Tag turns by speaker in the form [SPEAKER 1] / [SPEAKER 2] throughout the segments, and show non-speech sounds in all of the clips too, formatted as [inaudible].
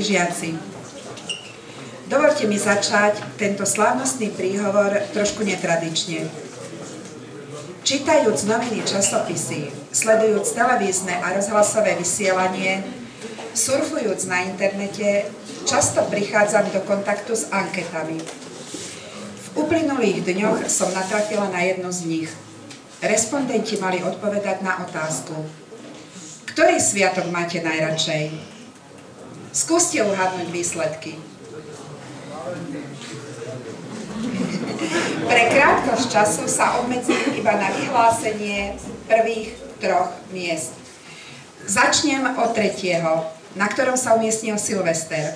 [SPEAKER 1] žiaci, dovolte mi začať tento slávnostný príhovor trošku netradične. Čítajúc noviny časopisy, sledujúc televízne a rozhlasové vysielanie, surfujúc na internete, často prichádzam do kontaktu s anketami. V uplynulých dňoch som natrafila na jednu z nich. Respondenti mali odpovedať na otázku, ktorý sviatok máte najradšej? Skúste uhádnuť výsledky. [laughs] Pre krátkosť času sa obmedzím iba na vyhlásenie prvých troch miest. Začnem od tretieho, na ktorom sa umiestnil Silvester.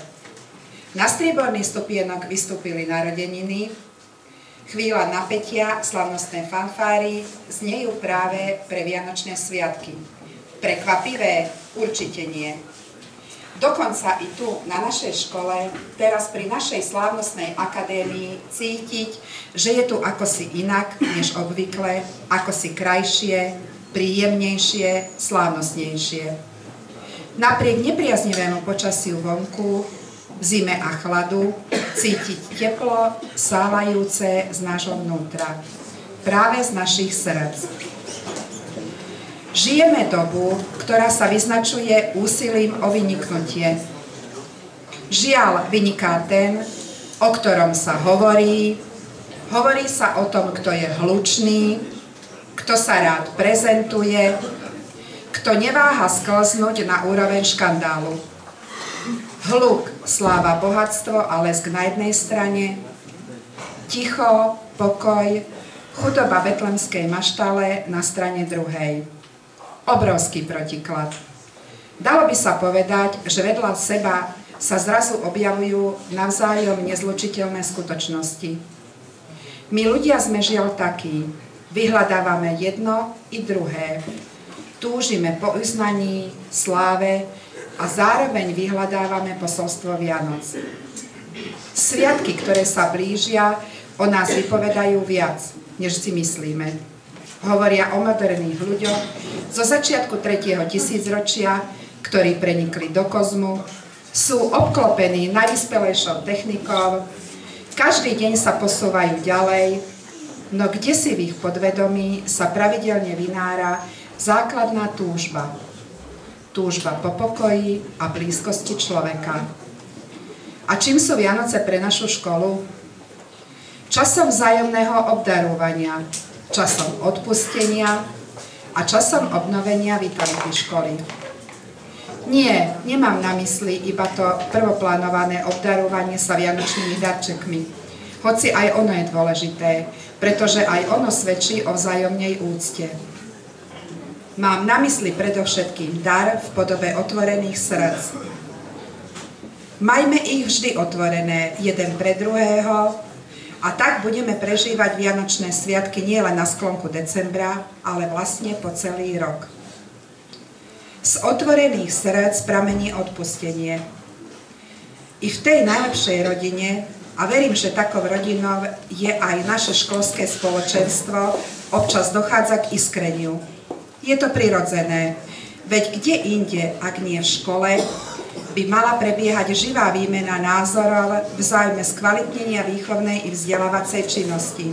[SPEAKER 1] Na strieborný stupienok vystúpili narodeniny, chvíľa napätia, slavnostné fanfáry znejú práve pre Vianočné sviatky. Prekvapivé? Určite nie. Dokonca i tu, na našej škole, teraz pri našej slávnostnej akadémii cítiť, že je tu ako si inak, než obvykle, ako si krajšie, príjemnejšie, slávnostnejšie. Napriek nepriaznivému počasiu vonku, zime a chladu, cítiť teplo, sávajúce z nášho vnútra, práve z našich srdc. Žijeme dobu, ktorá sa vyznačuje úsilím o vyniknutie. Žiaľ, vyniká ten, o ktorom sa hovorí, hovorí sa o tom, kto je hlučný, kto sa rád prezentuje, kto neváha sklznúť na úroveň škandálu. Hluk, sláva, bohatstvo a lesk na jednej strane, ticho, pokoj, chudoba betlemskej maštale na strane druhej obrovský protiklad. Dalo by sa povedať, že vedľa seba sa zrazu objavujú navzájom nezlučiteľné skutočnosti. My ľudia sme žiaľ takí. Vyhľadávame jedno i druhé. Túžime po uznaní, sláve a zároveň vyhľadávame posolstvo Vianoc. Sviatky, ktoré sa blížia, o nás vypovedajú viac, než si myslíme hovoria o moderných ľuďoch zo začiatku 3. tisícročia, ktorí prenikli do kozmu, sú obklopení najvyspelejšou technikou, každý deň sa posúvajú ďalej, no kde si v ich podvedomí sa pravidelne vynára základná túžba. Túžba po pokoji a blízkosti človeka. A čím sú Vianoce pre našu školu? Časom vzájomného obdarovania, časom odpustenia a časom obnovenia vitality školy. Nie, nemám na mysli iba to prvoplánované obdarovanie sa vianočnými darčekmi, hoci aj ono je dôležité, pretože aj ono svedčí o vzájomnej úcte. Mám na mysli predovšetkým dar v podobe otvorených srdc. Majme ich vždy otvorené, jeden pre druhého, a tak budeme prežívať Vianočné sviatky nielen na sklonku decembra, ale vlastne po celý rok. Z otvorených srdc pramení odpustenie. I v tej najlepšej rodine, a verím, že takou rodinou je aj naše školské spoločenstvo, občas dochádza k iskreniu. Je to prirodzené, veď kde inde, ak nie v škole, by mala prebiehať živá výmena názorov v záujme skvalitnenia výchovnej i vzdelávacej činnosti.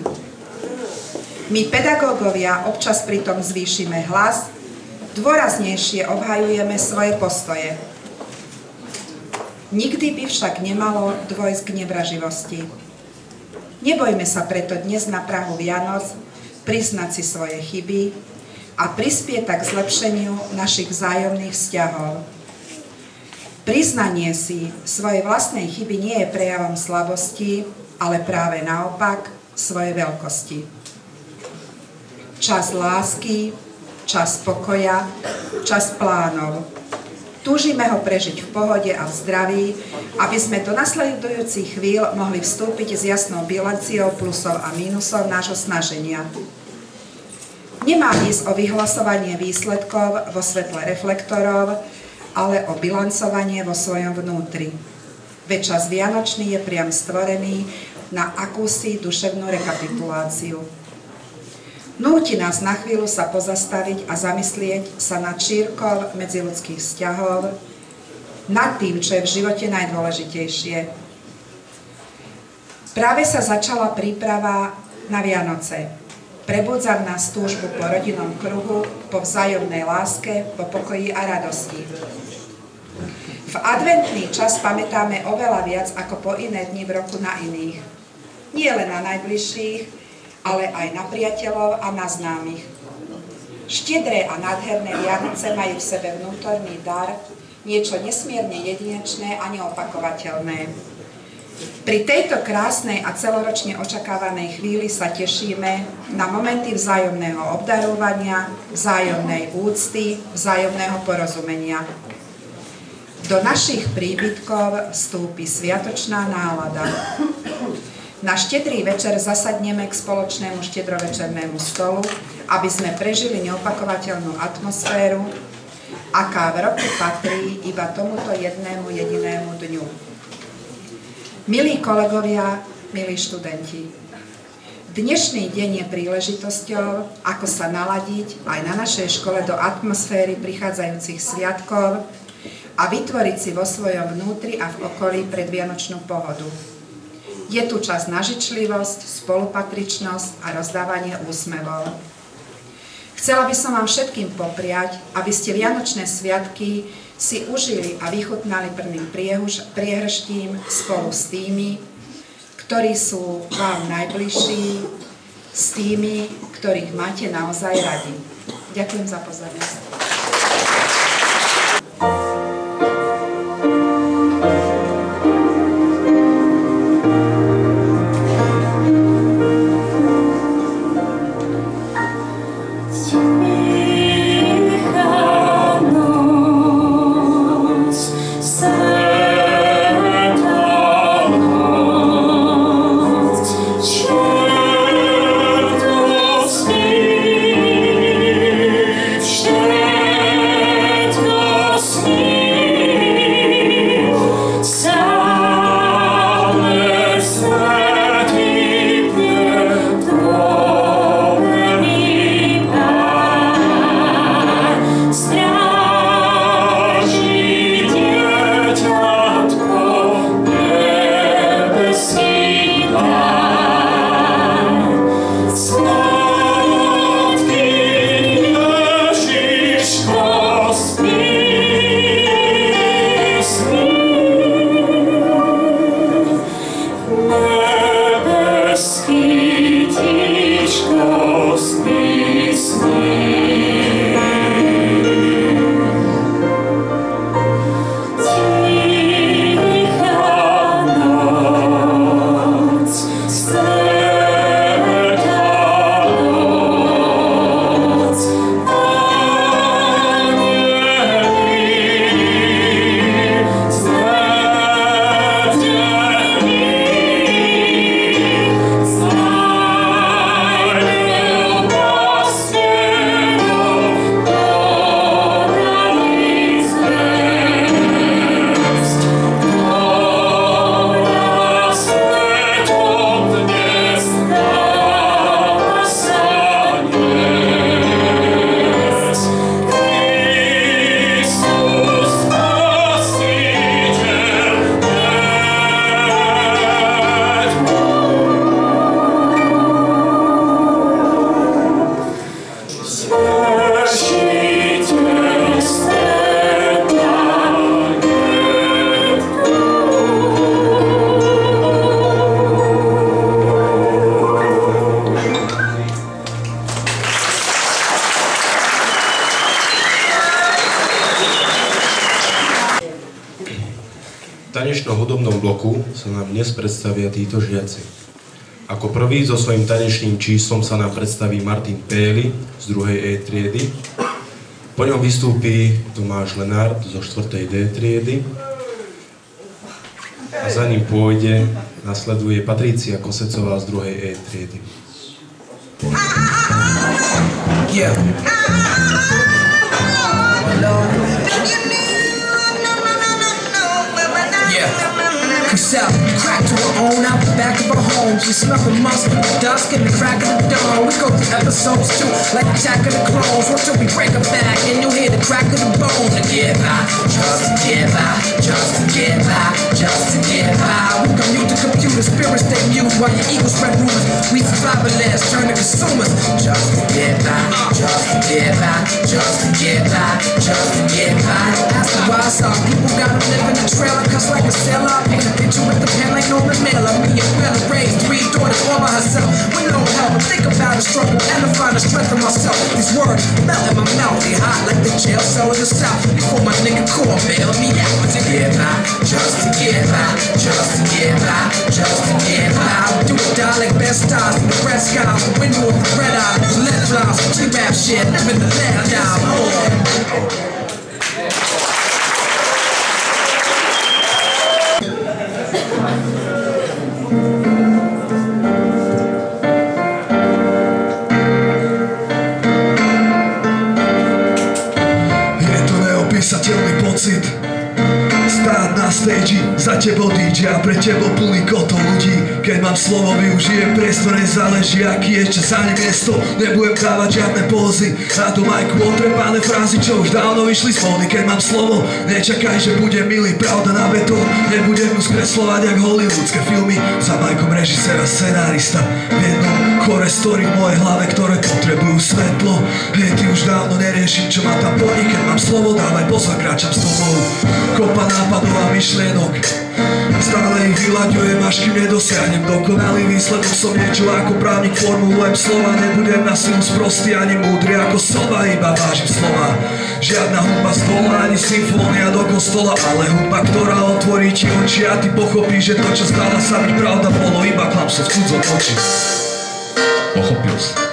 [SPEAKER 1] My pedagógovia občas pritom zvýšime hlas, dôraznejšie obhajujeme svoje postoje. Nikdy by však nemalo dôjsť k nevraživosti. Nebojme sa preto dnes na Prahu Vianoc priznať si svoje chyby a prispieť tak k zlepšeniu našich vzájomných vzťahov. Priznanie si svojej vlastnej chyby nie je prejavom slabosti, ale práve naopak svojej veľkosti. Čas lásky, čas pokoja, čas plánov. Túžime ho prežiť v pohode a v zdraví, aby sme do nasledujúcich chvíľ mohli vstúpiť s jasnou bilanciou plusov a mínusov nášho snaženia. Nemá ísť o vyhlasovanie výsledkov vo svetle reflektorov, ale o bilancovanie vo svojom vnútri. Veď čas Vianočný je priam stvorený na akúsi duševnú rekapituláciu. Núti nás na chvíľu sa pozastaviť a zamyslieť sa nad šírkou medziludských vzťahov, nad tým, čo je v živote najdôležitejšie. Práve sa začala príprava na Vianoce. Prebudza v nás po rodinnom kruhu, po vzájomnej láske, po pokoji a radosti. V adventný čas pamätáme oveľa viac ako po iné dni v roku na iných. Nie len na najbližších, ale aj na priateľov a na známych. Štiedré a nádherné Vianoce majú v sebe vnútorný dar, niečo nesmierne jedinečné a neopakovateľné. Pri tejto krásnej a celoročne očakávanej chvíli sa tešíme na momenty vzájomného obdarovania, vzájomnej úcty, vzájomného porozumenia. Do našich príbytkov vstúpi sviatočná nálada. Na štedrý večer zasadneme k spoločnému štedrovečernému stolu, aby sme prežili neopakovateľnú atmosféru, aká v roku patrí iba tomuto jednému jedinému dňu. Milí kolegovia, milí študenti, dnešný deň je príležitosťou, ako sa naladiť aj na našej škole do atmosféry prichádzajúcich sviatkov a vytvoriť si vo svojom vnútri a v okolí predvianočnú pohodu. Je tu čas na žičlivosť, spolupatričnosť a rozdávanie úsmevov. Chcela by som vám všetkým popriať, aby ste Vianočné sviatky si užili a vychutnali prvným priehrštím spolu s tými, ktorí sú vám najbližší, s tými, ktorých máte naozaj radi. Ďakujem za pozornosť.
[SPEAKER 2] Sa nám dnes predstavia títo žiaci. Ako prvý so svojím tanečným číslom sa nám predstaví Martin Péli z druhej E triedy. Po ňom vystúpi Tomáš Lenard zo 4. D triedy. A za ním pôjde, nasleduje Patrícia Kosecová z druhej E triedy. Yeah. Crack to her own, I
[SPEAKER 3] back of our homes. We smell the musk the dusk and the crack of the dawn. We go through episodes too, like Attack of the Clones. Till we break a back and you hear the crack of the bone to get by, just to get by, just to get by, just to get by. We use the computer, spirits stay mute while your ego spread rumors. We survivalists turn to consumers, just to get by, just to get by, just to get by, just to get by. Ask the why some people gotta live in a trailer, cause like a sailor, paint a picture with the pen like Norman Mailer. Me and Will raised three daughters all by herself with no help. Think about the struggle and to find the strength of myself. These words melt in my mouth, they hot like the jail cell of the south. Before my nigga core bailed me out to get by, just to get by, just to get by, just to get by. Do or die like best in the red skies, the window of the red eye, the lead flies, G-rap shit, living the land down. Oh.
[SPEAKER 4] Tebou DJ a pre tebou plný kotol ľudí. Keď mám slovo využijem priestor, nezáleží aký ešte za ním miesto. Nebudem dávať žiadne pózy Na tú majku otrepané frázy, čo už dávno vyšli z módy Keď mám slovo, nečakaj, že budem milý Pravda na betón, nebudem ju skreslovať jak hollywoodske filmy. Za majkom režiséra, scenárista V jednom chore story v mojej hlave, ktoré potrebujú svetlo. Hej, ty už dávno neriešim, čo ma tam plní Keď mám slovo, dávaj pozor, kráčam s tobou. Kopa nápadov a myšlienok Stále ich vyľaďujem, až kým nedosiahnem dokonalý výsledok. Som niečo ako právnik, formulujem slova. Nebudem na silu sprostý ani múdry ako sova Iba vážim slova. Žiadna hudba z dola, ani symfónia do kostola Ale hudba, ktorá otvorí ti oči A ty pochopíš, že to, čo zdala sa byť pravda Bolo iba klamstvo v cudzom oči. Pochopil si.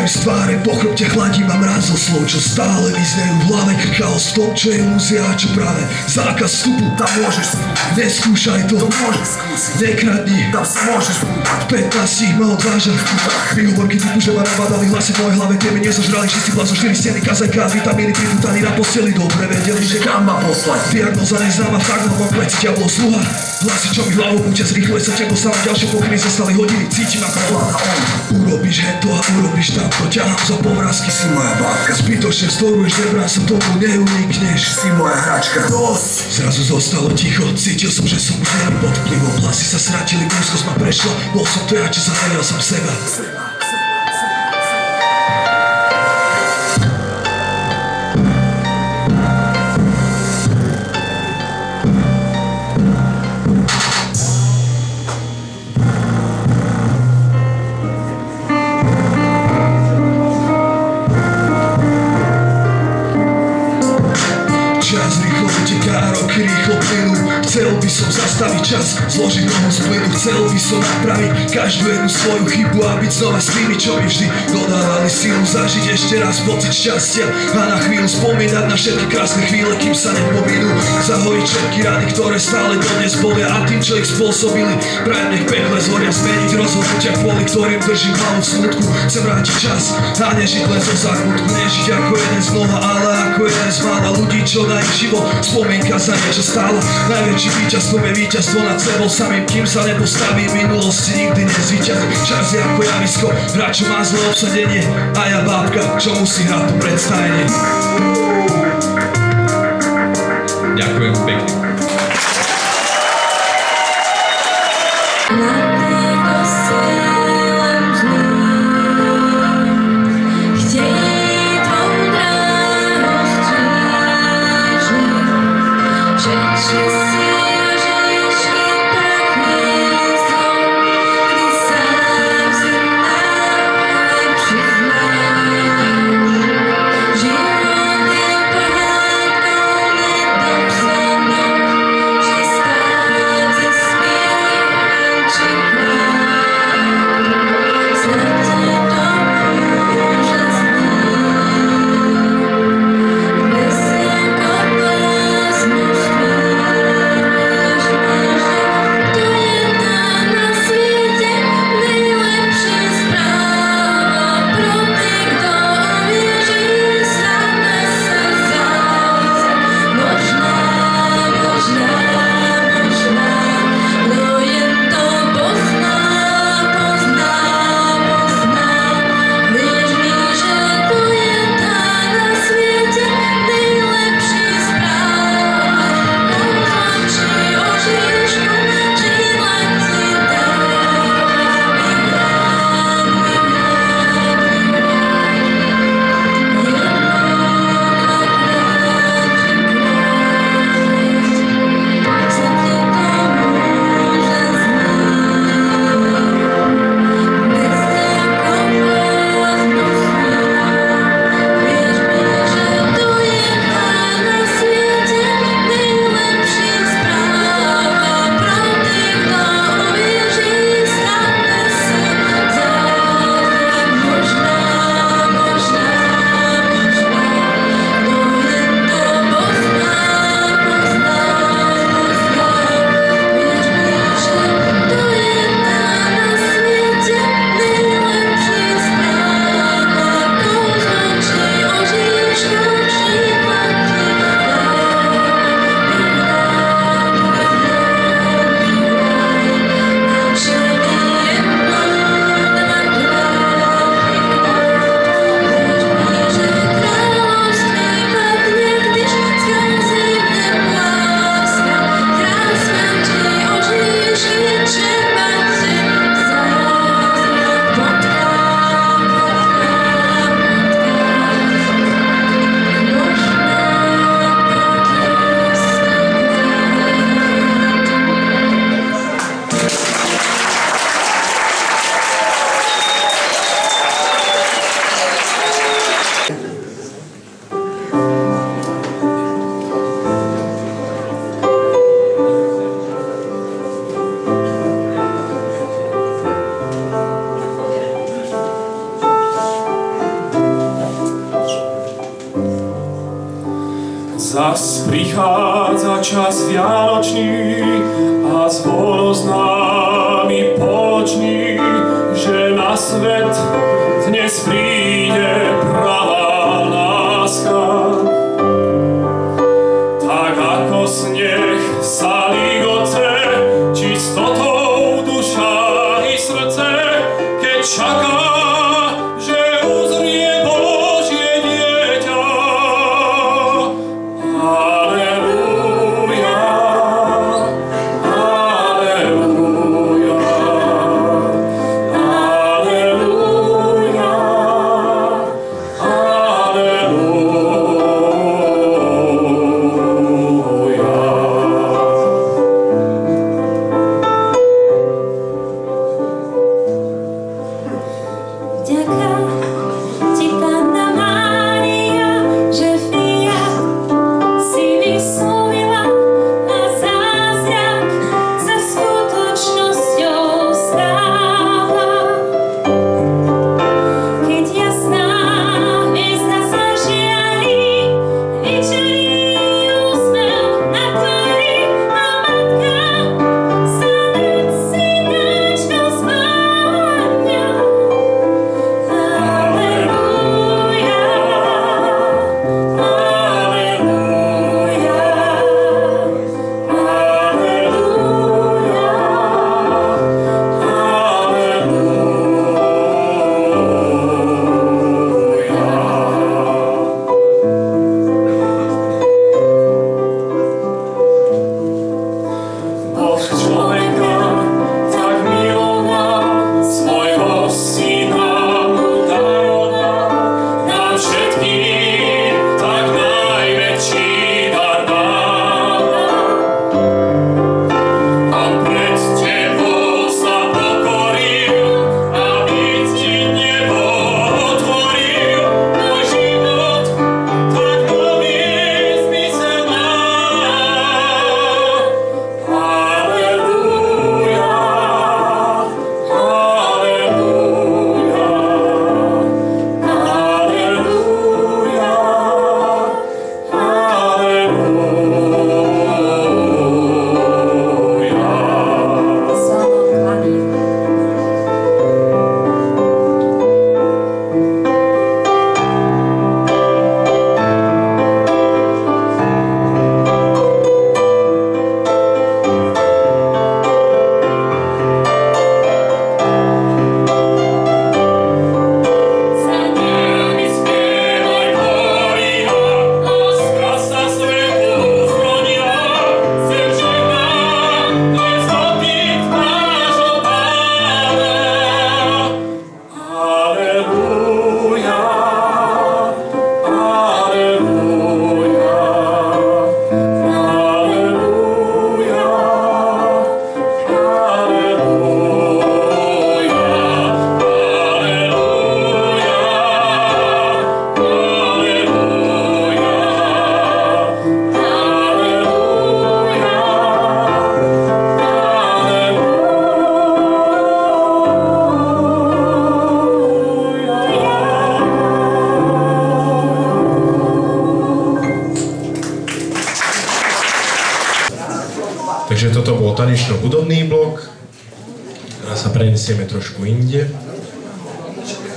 [SPEAKER 4] Sekajú z tváre Po chrbte chladím a mráz zo slov Čo stále vyznejú v hlave. Chaos v tom, čo je ilúzia a čo práve. Zákaz vstupu, tam môžeš vstúpiť Neskúšaj to, to môžeš skúsiť. Nekradni, tam sa môžeš vstúpať 15 ich ma odváža. Výhovorky typu, že ma nabádali hlasy v mojej hlave Tie mi nezožrali, všetci blázon, 4 steny, kazajka Vitamíny, priputaní na posteli. Dobre vedeli, že kam ma poslať. Diagnoza neznáma, fakt no mám pleci, bol sluha. Hlasy, čo mi hlavu kúčia, zrýchluje sa tebo sám Ďalšie pokyny zostali hodiny, cítim ako hlad a on Urobíš hento a urobíš tamto Ťahám za povrázky, si moja bábka Zbytočne vzdoruješ, nebrá sa tomu, neunikneš. Si moja hračka. Zrazu zostalo ticho, cítil som, že som už pod vplyvom. Hlasy sa srátili, úzkosť ma prešla Bol som to ja, čo zahrel som seba by som zastaviť čas, zložiť nohu z plynu Chcel by som napraviť každú jednu svoju chybu A byť znova s tými, čo mi vždy dodávali silu Zažiť ešte raz pocit šťastia. A na chvíľu spomínať na všetky krásne chvíle, kým sa nepominú Zahojiť všetky rany, ktoré stále dodnes bolia A tým, čo ich spôsobili, prajem nech pekle zhoria Zmeniť rozhodnutia, kvôli ktorým držím hlavu v smutku. Chcem vrátiť čas a nežiť len zo záchutku. Nežiť ako jeden z mnoha, ale ako jeden z mála ľudí, čo na ich život spomienka za niečo stálo Najväčším víťazstvom je víťazstvo nad sebou samým Kým sa nepostaví minulosti nikdy nezvíťaz. Čas je ako javisko, hráč má zlé obsadenie. A ja bábka, čo musí hrať to predstavenie.
[SPEAKER 5] Ďakujem pekne.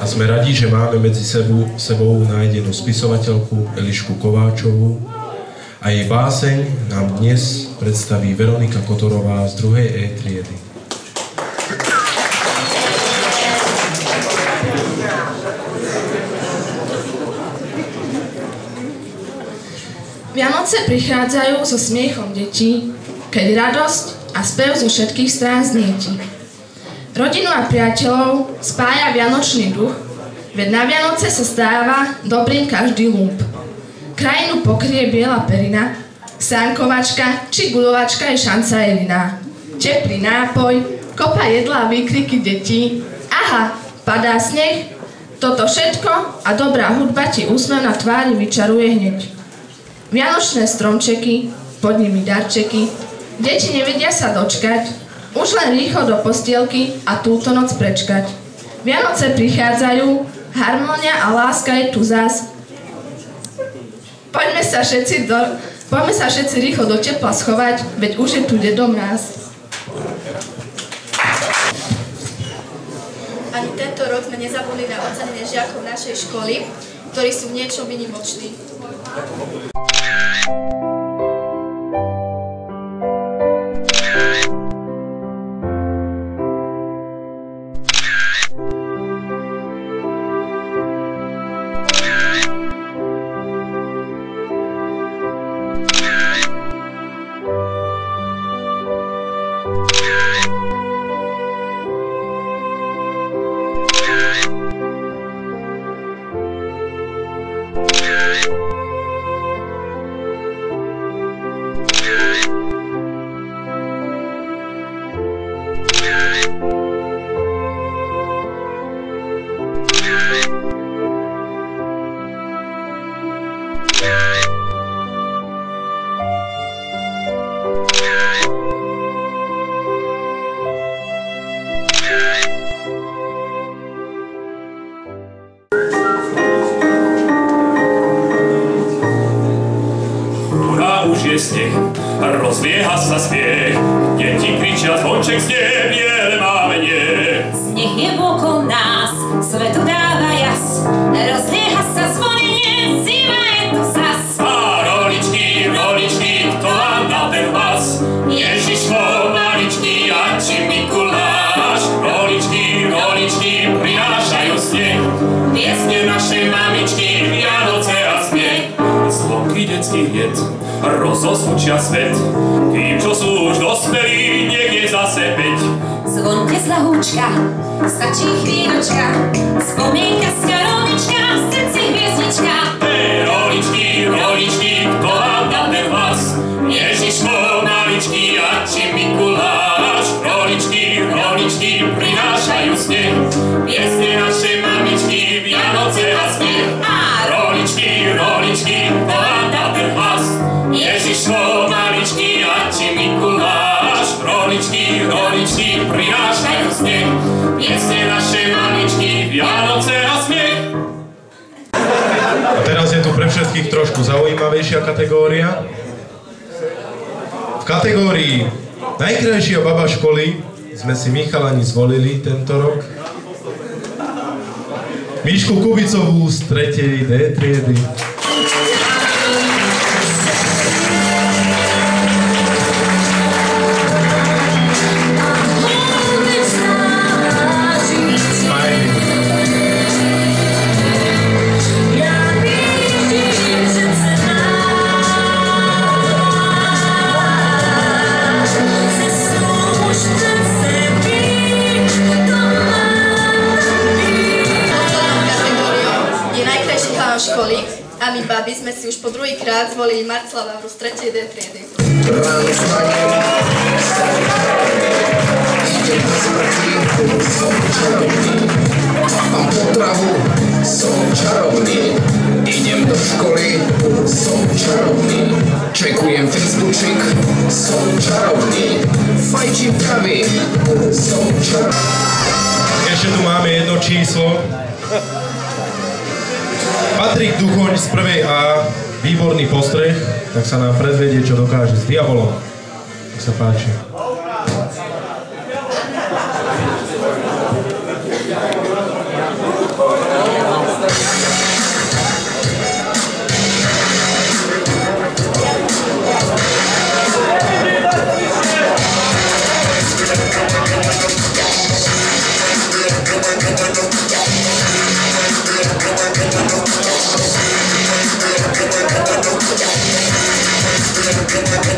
[SPEAKER 6] A
[SPEAKER 2] sme radi, že máme medzi sebou, sebou nájdenú spisovateľku Elišku Kováčovú. A jej báseň nám dnes predstaví Veronika Kotorová z druhej E triedy.
[SPEAKER 7] Vianoce prichádzajú so smiechom detí, keď radosť a spev zo všetkých strán znietí. Rodinu a priateľov spája vianočný duch, veď na Vianoce sa stáva dobrým každý lump. Krajinu pokrie biela perina, sánkovačka či gulovačka je šanca jediná. Teplý nápoj, kopa jedla a výkriky detí. Aha, padá sneh, toto všetko a dobrá hudba ti úsmev na tvári vyčaruje hneď. Vianočné stromčeky, pod nimi darčeky, deti nevedia sa dočkať, už len rýchlo do postielky a túto noc prečkať. Vianoce prichádzajú, harmónia a láska je tu zás. Poďme sa všetci do, Poďme sa všetci rýchlo do tepla schovať, veď už je tu dedo mraz.
[SPEAKER 8] Ani tento rok sme nezabudli na ocenenie žiakov našej školy, ktorí sú v niečom vynimoční.
[SPEAKER 6] Je sneh, rozlieha sa smiech, deti kričia, zvonček znie, biele mávenie.
[SPEAKER 9] Sneh je okolo nás,
[SPEAKER 6] rozosúčia svet, tým, čo sú už dospelí, niekde zase päť.
[SPEAKER 9] Zvonte zlahúčka, stačí chvíľočka, spomienka starovička, v srdci hviezdička.
[SPEAKER 6] Hej, roličky, roličky, kto vám dal ten hlas? Ježiško, maličky, a či Mikuláš? Roličky, roličky, prinášajú sneh, piesne našej mamičky, Vianoce. A Ježiško, maličky, a Mikuláš? Roličky, roličky, prinášajú sneh, piesne našej mamičky, Vianoce a smiech.
[SPEAKER 2] Teraz je tu pre všetkých trošku zaujímavejšia kategória. V kategórii najkrajšia baba školy sme si Michalani zvolili tento rok. Míšku Kubicovú z 3. D triedy.
[SPEAKER 8] Si už po druhý krát zvolili Marcela Vavru z 3. D triedy.
[SPEAKER 10] Ráno vstanem, idem do smrti, som čarovný. Mám potravu, som čarovný. Idem do školy, som čarovný. Čekujem Facebookčik, som čarovný. Fajčím kravy, som čarovný.
[SPEAKER 2] Ešte tu máme jedno číslo. Patrik Duchoň z prvej A, výborný postreh, tak sa nám predvedie, čo dokáže s diabolom. Nech sa páči.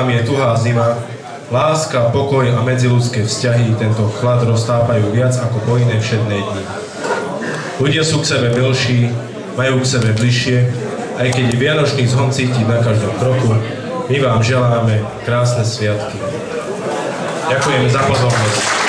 [SPEAKER 8] tam je
[SPEAKER 2] tuhá zima, láska, pokoj a medziludské vzťahy tento chlad roztápajú viac ako po iné všedné dni. Ľudia sú k sebe milší, majú k sebe bližšie, aj keď je vianočný zhon cítiť na každom kroku, my vám želáme krásne sviatky. Ďakujem za pozornosť.